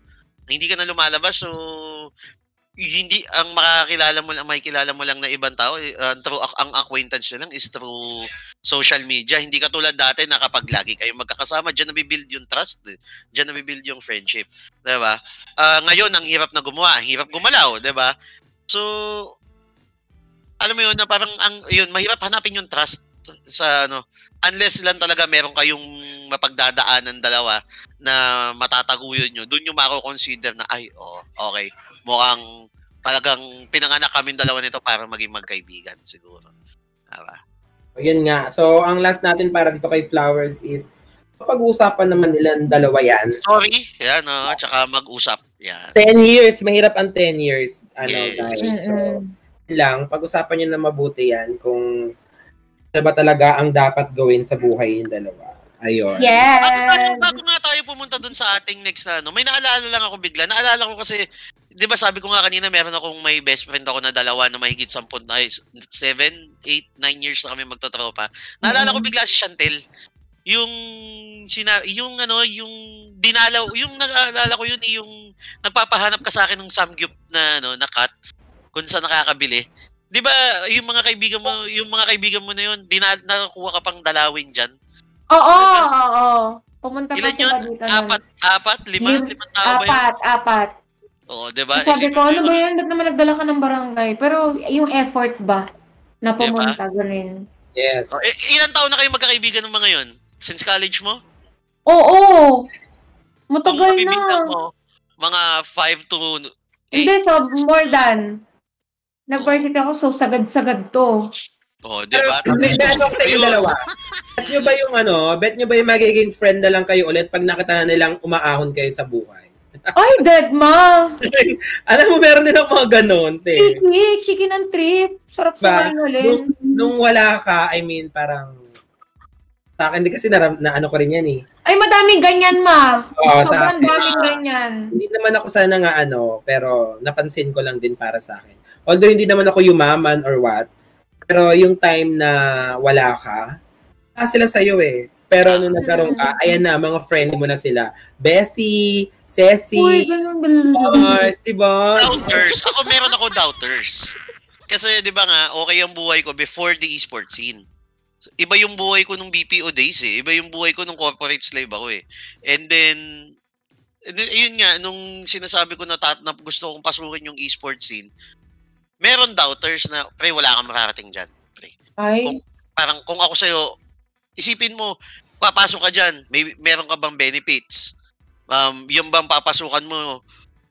S3: Hindi ka na lumalabas so hindi ang makakilala mo lang makikilala mo lang na ibang tao uh, through ang acquaintance nyo lang is through social media. Hindi katulad dati na kapag lagi kayong magkakasama diyan nabibuild yung trust eh. diyan nabibuild yung friendship 'di ba? Ah, ngayon ang hirap na gumawa ang hirap gumalaw 'di ba? So alam mo yun na parang ang yun mahirap hanapin yung trust sa ano unless lang talaga meron kayong mapagdadaanan dalawa na matataguyod nyo, doon yung mako-consider na, ay, oh, okay, mukhang talagang pinanganak kami dalawa nito para maging magkaibigan siguro. Diba?
S1: Yun nga. So, ang last natin para dito kay Flowers is, pag-uusapan naman nila ang dalawa yan.
S3: Sorry, yan, oh, tsaka mag-usap. Yan.
S1: 10 years, mahirap ang 10 years. Ano,
S3: Yes.
S1: guys. So, lang, pag-usapan nyo na mabuti yan kung ano ba talaga ang dapat gawin sa buhay yung dalawa. Ayun.
S3: Bago, bago,
S2: Yes.
S3: bago nga tayo pumunta dun sa ating next na ano, may naalala lang ako bigla. Naalala ko kasi, di ba sabi ko nga kanina, meron akong may best friend ako na dalawa na mahigit 10, ay, 7, 8, 9 years na kami magtotropa. Naalala ko
S2: Mhm.
S3: bigla si Chantel. Yung, sina, yung ano, yung dinalaw, yung naalala ko yun, eh, yung nagpapahanap ka sa akin ng samgyup na, ano, na cuts, kung saan nakakabili. Di ba, yung mga kaibigan mo, yung mga kaibigan mo na yun, dina, nakakuha ka pang dalawin dyan.
S2: Oo, oo. Pumunta pa sila dito.
S3: Apat, apat, lima,
S2: Lim-
S3: limang tao ba yun?
S2: Apat, apat.
S3: Oo, di ba?
S2: Sabi ko, ano
S3: yun.
S2: ba yan? Ba't naman nagdala ka ng barangay? Pero yung effort ba na
S3: Diba?
S2: pumunta, ganun.
S1: Yes.
S3: Oh, eh, ilang taon na kayo magkakaibigan ng mga yun? Since college mo?
S2: Oo! Matagal na.
S3: mo, mga 5 to
S2: Hindi,
S3: 8.
S2: so more than. Nag-varsity ako, so sagad-sagad to.
S3: Oh, di
S1: Pero,
S3: ba?
S1: may bet ako sa inyo dalawa. Bet nyo ba yung ano, bet nyo ba yung magiging friend na lang kayo ulit pag nakita na nilang umaahon kayo sa buhay?
S2: Ay, dead ma!
S1: Alam mo, meron din ako mga ganon, te.
S2: Chiki, chiki ng trip. Sarap
S1: Ba,
S2: sa ulit.
S1: nung, nung wala ka, I mean, parang, sa akin, hindi kasi na, na ano ko rin yan eh.
S2: Ay, madaming ganyan, ma.
S1: Oo, sa
S2: Sobrang
S1: akin.
S2: daming ganyan.
S1: Hindi naman ako sana nga ano, pero napansin ko lang din para sa akin. Although hindi naman ako yumaman or what, pero yung time na wala ka, ah, sila sa'yo eh. Pero nung nagkaroon ka, ayan na, mga friend mo na sila. Bessie,
S2: Uy,
S1: Ceci,
S2: ganun, ganun.
S1: Mars, di ba?
S3: Doubters. Ako meron ako doubters. Kasi 'di ba nga, okay ang buhay ko before the esports scene. Iba yung buhay ko nung BPO days eh. Iba yung buhay ko nung corporate slave ako eh. And then and then, ayun nga nung sinasabi ko na, tat, na gusto kong pasukin yung esports scene. Meron doubters na pre wala kang makarating diyan. Pre.
S2: Ay,
S3: Parang kung ako sa'yo, isipin mo, papasok ka dyan, may, meron ka bang benefits? Um, yung bang papasukan mo,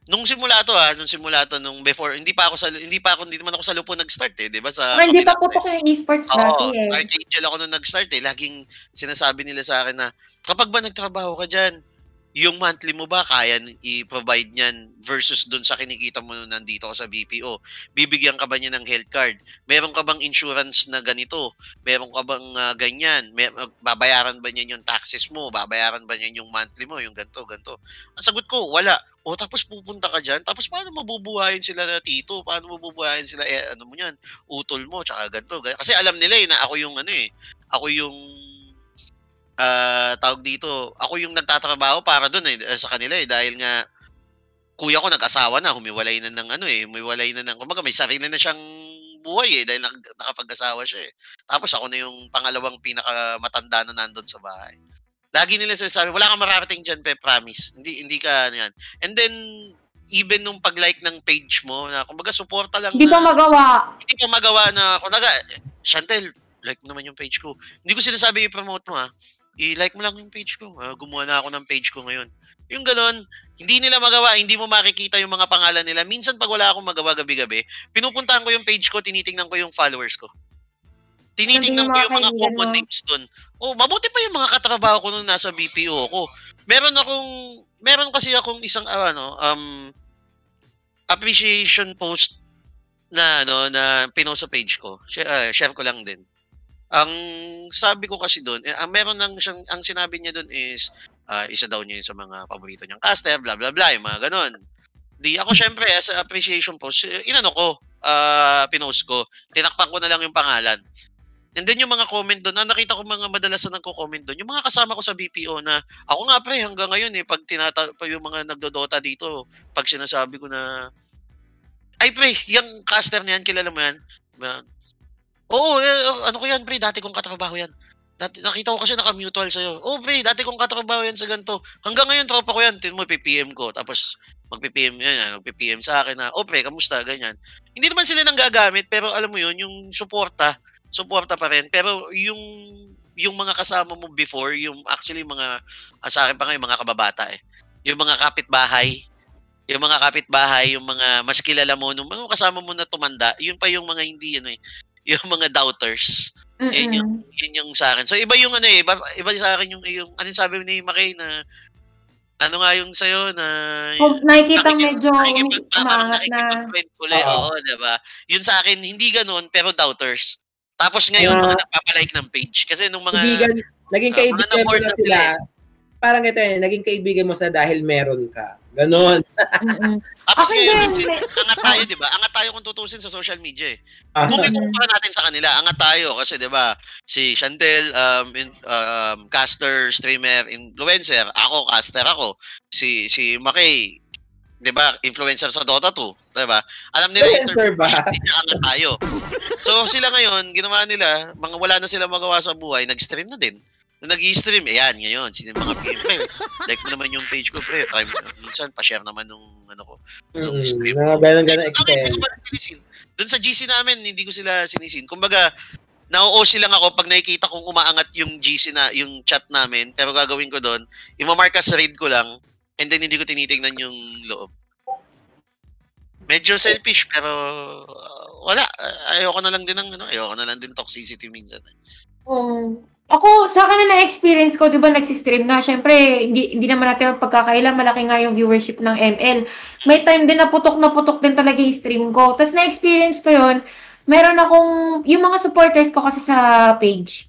S3: nung simula to ha, nung simula to, nung before, hindi pa ako sa, hindi pa ako, hindi naman ako sa lupo nag-start eh, di ba? Sa,
S2: Pero hindi pa
S3: Kapilak,
S2: putok yung esports dati
S3: Oo,
S2: eh.
S3: Archangel ako nung nag-start eh. Laging sinasabi nila sa akin na, kapag ba nagtrabaho ka dyan, yung monthly mo ba kaya i-provide niyan versus dun sa kinikita mo nandito ka sa BPO? Bibigyan ka ba niya ng health card? Meron ka bang insurance na ganito? Meron ka bang ah, ganyan? May, ah, babayaran ba niyan yung taxes mo? Babayaran ba niyan yung monthly mo? Yung ganto, ganto. Ang sagot ko, wala. O tapos pupunta ka dyan, tapos paano mabubuhayin sila na tito? Paano mabubuhayin sila, eh, ano mo yan, utol mo, tsaka ganto. Kasi alam nila eh, na ako yung ano eh, ako yung ah tawag dito, ako yung nagtatrabaho para doon eh, sa kanila eh, dahil nga kuya ko nag-asawa na, humiwalay na ng ano eh, humiwalay na ng, kumbaga may sarili na siyang buhay eh, dahil nak- nakapag-asawa siya eh. Tapos ako na yung pangalawang pinakamatanda na nandun sa bahay. Lagi nila sinasabi, wala kang mararating dyan, pe, promise. Hindi, hindi ka, ano yan. And then, even nung pag-like ng page mo, na kumbaga, suporta lang
S2: Hindi
S3: na,
S2: pa magawa.
S3: hindi pa magawa na, kunaga, Chantel, like naman yung page ko. Hindi ko sinasabi i-promote mo ha. I-like mo lang yung page ko. Ah, gumawa na ako ng page ko ngayon. Yung ganon, hindi nila magawa, hindi mo makikita yung mga pangalan nila. Minsan pag wala akong magawa gabi-gabi, pinupuntahan ko yung page ko, tinitingnan ko yung followers ko. Tinitingnan ko yung mga common
S2: mo.
S3: names doon. Oh, mabuti pa yung mga katrabaho ko nung nasa BPO ko. Meron akong, meron kasi akong isang, ah, ano, um, appreciation post na ano na pinost sa page ko. Share, ah, share ko lang din. Ang sabi ko kasi doon, eh, ang meron ng siyang ang sinabi niya doon is ah, isa daw niya sa mga paborito niyang caster, blah blah blah, yung mga ganon. Di ako syempre as appreciation post, inano ko, ah, pinost ko. Tinakpan ko na lang yung pangalan. And then yung mga comment doon, ah, nakita ko mga madalas na nagko-comment doon. Yung mga kasama ko sa BPO na ako nga pre hanggang ngayon eh pag tinata pa yung mga nagdodota dito, pag sinasabi ko na ay pre, yung caster na yan, kilala mo yan? Oo, eh, ano ko yan pre, dati kong katrabaho yan. Dati, nakita ko kasi naka-mutual sa'yo. Oo pre, dati kong katrabaho yan sa ganito. Hanggang ngayon, tropa ko yan. Tin mo, PPM ko. Tapos, mag-PPM yan, mag-PPM sa akin na, oh pre, kamusta, ganyan. Hindi naman sila nang gagamit, pero alam mo yun, yung suporta, suporta pa rin. Pero yung yung mga kasama mo before, yung actually mga, ah, sa akin pa nga yung mga kababata eh. Yung mga kapitbahay, yung mga kapitbahay, yung mga mas kilala mo, nung mga kasama mo na tumanda, yun pa yung mga hindi, ano eh, yung mga doubters. Eh,
S2: Mm-mm.
S3: Yun yung sa akin. So, iba yung ano eh, iba, iba sa akin yung, yung ano yung sabi ni Makay na, ano nga yung sa'yo na,
S2: Kung nakikita medyo umangat na.
S3: nakikipag-friend ulit,
S1: Oo.
S3: oo, diba? Yun sa akin, hindi ganun, pero doubters. Tapos ngayon,
S1: Ah.
S3: mga nagpapalike ng page. Kasi nung mga,
S1: Kaibigan, naging
S3: Ah,
S1: kaibigan mo
S3: na-board
S1: na sila.
S3: sila
S1: Parang ito eh, naging kaibigan mo sa dahil meron ka. Ganon.
S2: Mm-mm.
S3: tapos
S2: Ako
S3: ngayon,
S2: din,
S3: angat tayo, di ba? Angat tayo kung tutusin sa social media eh.
S1: Ah,
S3: Kung ikukumpara natin sa kanila, angat tayo kasi 'di ba, si Chantel um, in, um caster, streamer, influencer, ako caster ako. Si si Makay, 'di ba, influencer sa Dota 2, 'di ba? Alam nila
S1: Influencer ba?
S3: hindi niya angat tayo. So sila ngayon, ginawa nila, mga wala na sila magawa sa buhay, nag-stream na din. Nung nag-stream, ayan, ngayon, sino yung mga PM, pre, like mo naman yung page ko, pre, try mo, minsan, pa-share naman nung, ano ko,
S1: Mm-mm.
S3: stream
S1: Mga
S3: Bakit hindi
S1: extend.
S3: Doon sa GC namin, hindi ko sila sinisin. Kumbaga, na-OC lang ako pag nakikita kong umaangat yung GC na, yung chat namin. Pero gagawin ko doon, imamark as read ko lang, and then hindi ko tinitingnan yung loob. Medyo selfish, pero uh, wala. Ayoko na lang din ng, ano, ayoko na lang din toxicity minsan.
S2: Oo. Ako, sa akin na na-experience ko, di ba, nagsistream na. Siyempre, hindi, hindi naman natin pagkakailan. Malaki nga yung viewership ng ML. May time din na putok na putok din talaga yung stream ko. Tapos na-experience ko yun, meron akong, yung mga supporters ko kasi sa page.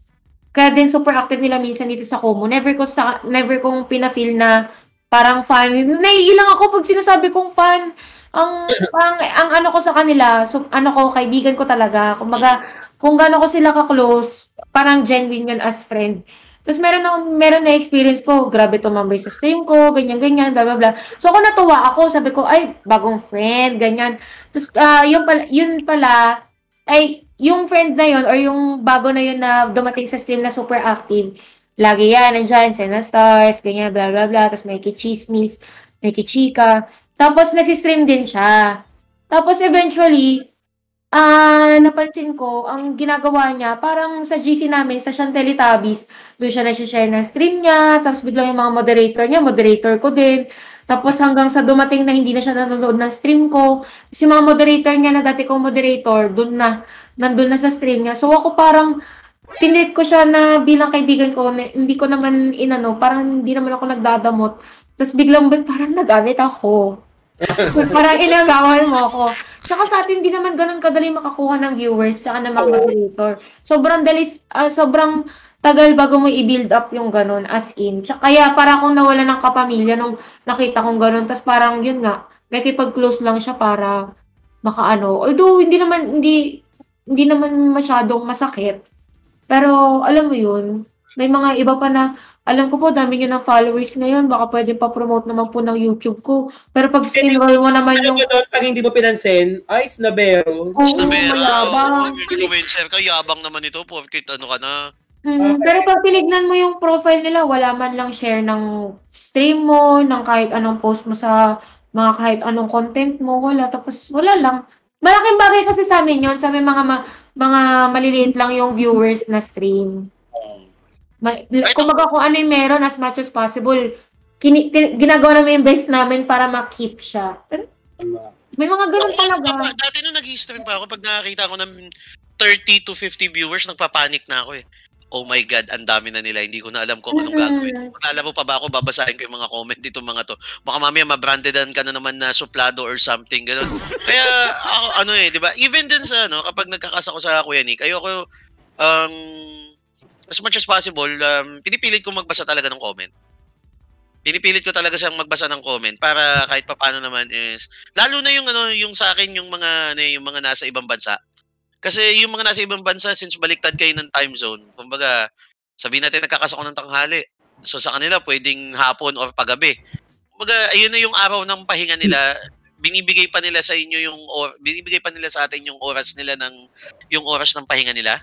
S2: Kaya din super active nila minsan dito sa Kumu. Never ko sa never kong pina-feel na parang fan. Naiilang ako pag sinasabi kong fan. Ang ang, ang ano ko sa kanila, so, ano ko kaibigan ko talaga. Kumbaga, kung gaano ko sila ka-close, parang genuine yun as friend. Tapos meron na, meron na experience ko, grabe tumambay sa stream ko, ganyan, ganyan, bla, bla, bla. So ako natuwa ako, sabi ko, ay, bagong friend, ganyan. Tapos uh, yun, pala, yun pala, ay, yung friend na yun, or yung bago na yun na dumating sa stream na super active, lagi yan, nandyan, Sena Stars, ganyan, bla, bla, bla. Tapos may kichismis, may kichika. Tapos nagsistream din siya. Tapos eventually, Ah, napansin ko, ang ginagawa niya, parang sa GC namin, sa Chantelly Tabis, doon siya nag-share ng stream niya, tapos biglang yung mga moderator niya, moderator ko din. Tapos hanggang sa dumating na hindi na siya nanonood ng stream ko, kasi mga moderator niya na dati kong moderator, doon na, nandun na sa stream niya. So ako parang, tinit ko siya na bilang kaibigan ko, hindi ko naman inano, parang hindi naman ako nagdadamot. Tapos biglang parang nagamit ako. parang inagawan mo ako. Tsaka sa atin, hindi naman ganun kadali makakuha ng viewers tsaka ng mga moderator. Sobrang dalis, uh, sobrang tagal bago mo i-build up yung ganun as in. Tsaka kaya para akong nawala ng kapamilya nung nakita kong ganun. Tapos parang yun nga, nakipag-close lang siya para makaano. Although hindi naman hindi hindi naman masyadong masakit. Pero alam mo yun, may mga iba pa na alam ko po, dami niyo ng followers ngayon. Baka pwede pa promote naman po ng YouTube ko. Pero pag scroll mo naman yung...
S1: Ano pag hindi mo pinansin, ay, snabero.
S2: Oo,
S3: Snabero.
S2: mayabang.
S3: Influencer ka, yabang naman ito. Porkit ano ka na.
S2: Mm, pero pag tinignan mo yung profile nila, wala man lang share ng stream mo, ng kahit anong post mo sa mga kahit anong content mo, wala. Tapos wala lang. Malaking bagay kasi sa amin yun, sa mga ma- mga maliliit lang yung viewers na stream. Ma- kumbaga kung ano yung meron as much as possible, kini- kin- ginagawa namin yung best namin para ma-keep siya. Pero, may mga ganun talaga.
S3: Pa, dati nung nag-stream pa ako, pag nakakita ko ng 30 to 50 viewers, nagpapanik na ako eh. Oh my God, ang dami na nila. Hindi ko na alam kung anong gagawin. Alam mo pa ba ako, babasahin ko yung mga comment dito mga to. Baka mamaya mabrandedan ka na naman na suplado or something, ganun. Kaya, ako, ano eh, di ba? Even din sa, ano, kapag nagkakasa ko sa Kuya Nick, ayoko, um, as much as possible, um, pinipilit ko magbasa talaga ng comment. Pinipilit ko talaga siyang magbasa ng comment para kahit papaano naman is lalo na yung ano yung sa akin yung mga ano, yung mga nasa ibang bansa. Kasi yung mga nasa ibang bansa since baliktad kayo ng time zone, kumbaga sabihin natin nagkakasako ng tanghali. So sa kanila pwedeng hapon or paggabi. Kumbaga ayun na yung araw ng pahinga nila. Binibigay pa nila sa inyo yung or, binibigay pa nila sa atin yung oras nila ng yung oras ng pahinga nila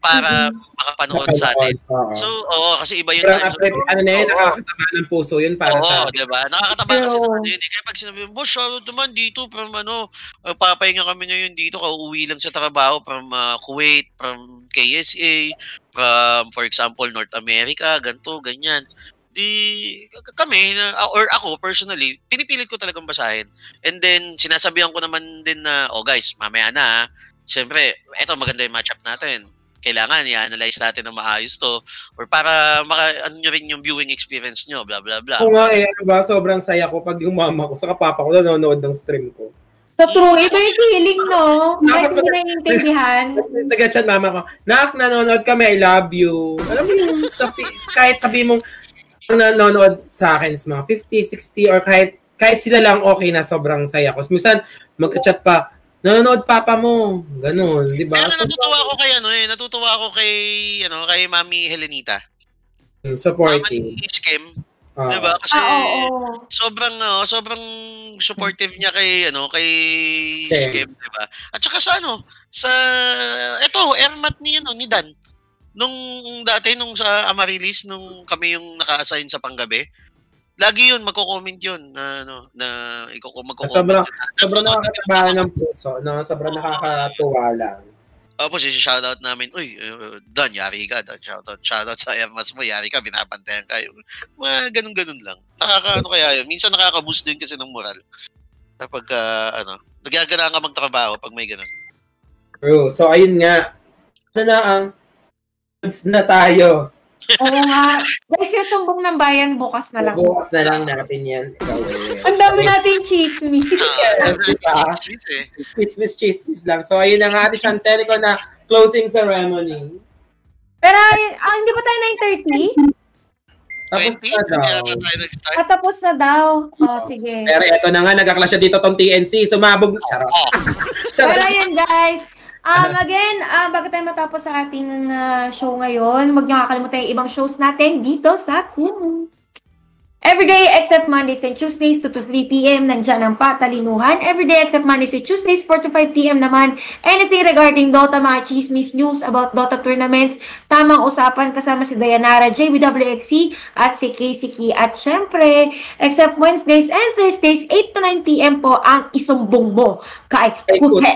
S3: para makapanood sa atin. So, oo, kasi iba yun.
S1: Pero time ano na yun, nakakataba ng puso yun para oo, sa
S3: atin. Oo, diba? Nakakataba Pero... kasi naman yun. Eh. Kaya pag sinabi, boss, ano naman dito, from ano, uh, papahinga kami ngayon dito, kauwi lang sa trabaho from uh, Kuwait, from KSA, from, for example, North America, ganto ganyan di kami or ako personally pinipilit ko talagang basahin and then sinasabihan ko naman din na oh guys mamaya na syempre eto maganda yung matchup natin kailangan i-analyze natin ng maayos to or para maka, ano nyo rin yung viewing experience nyo, blah, blah, blah.
S1: Oo nga eh, ano ba, sobrang saya ko pag yung mama ko sa papa ko nanonood ng stream ko.
S2: Sa true, ito yung feeling, no? Kahit hindi naiintindihan.
S1: Nag-chat mama ko, Nak, nanonood kami, I love you. Alam mo yung sa, kahit sabi mong nanonood sa akin sa mga 50, 60, or kahit kahit sila lang okay na sobrang saya ko. Minsan, magka-chat pa, nanonood papa mo. Ganun, di ba?
S3: Pero natutuwa ako kay ano eh, natutuwa ako kay ano, kay Mami Helenita.
S1: Hmm, supporting.
S3: Mami Skim. Uh, diba? Kasi ah, oh, oh. sobrang uh, sobrang supportive niya kay ano kay okay. Skim, 'di ba? At saka sa ano, sa eto, airmat ni ano ni Dan. Nung dati nung sa Amarilis nung kami yung naka-assign sa panggabi, lagi yun, magko-comment yun na, ano, na ikaw magko-comment.
S1: Sobrang, sobrang nakakatawa ng puso, no? sobrang nakakatuwa lang.
S3: Tapos si shoutout namin, uy, uh, Dan, yari ka, Dan, shoutout, shoutout sa Airmas mo, yari ka, binabantayan ka. Mga ganun-ganun lang. Nakakaano kaya yun. Minsan nakaka-boost din kasi ng moral. Kapag, uh, ano, nagagana ka magtrabaho pag may ganun.
S1: True. So, ayun nga. Ano na ang na tayo
S2: Oo nga. Guys, yung sumbong ng bayan, bukas na lang.
S1: Bukas na lang natin yan.
S2: Ang dami natin chismis.
S1: diba? Chismis, chismis lang. So, ayun na nga, Ate Chantel, ko na closing ceremony.
S2: Pero, ah, hindi ba tayo 9.30?
S1: Tapos na daw.
S2: Ah, tapos na daw. Oh, sige.
S1: Pero eto na nga, nagkaklasya dito tong TNC. Sumabog. Charot.
S2: Charot. Pero yan, guys. Um, again, uh, bago tayo matapos sa ating uh, show ngayon, huwag niyo kakalimutan yung ibang shows natin dito sa Kumu. Everyday except Mondays and Tuesdays 2 to 3 p.m. Nandiyan ang patalinuhan. Everyday except Mondays and Tuesdays 4 to 5 p.m. naman. Anything regarding Dota, mga chismis news about Dota tournaments. Tamang usapan kasama si Dayanara, JBWXC at si KCK. At syempre, except Wednesdays and Thursdays 8 to 9 p.m. po ang isumbong mo kay Kute.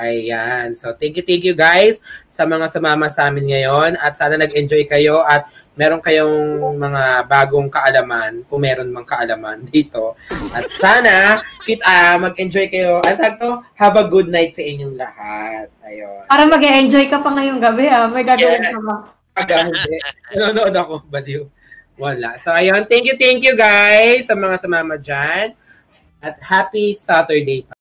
S1: Ayan. So, thank you, thank you guys sa mga sumama sa amin ngayon. At sana nag-enjoy kayo at meron kayong mga bagong kaalaman, kung meron mang kaalaman dito. At sana, kit, uh, mag-enjoy kayo. At to, have a good night sa inyong lahat. Ayun.
S2: Para mag-enjoy ka pa ngayong gabi, ah. May gagawin yeah. ka ba?
S1: Pag hindi. Nanonood ako, baliw. Wala. So, ayun. Thank you, thank you guys sa mga sumama dyan. At happy Saturday pa.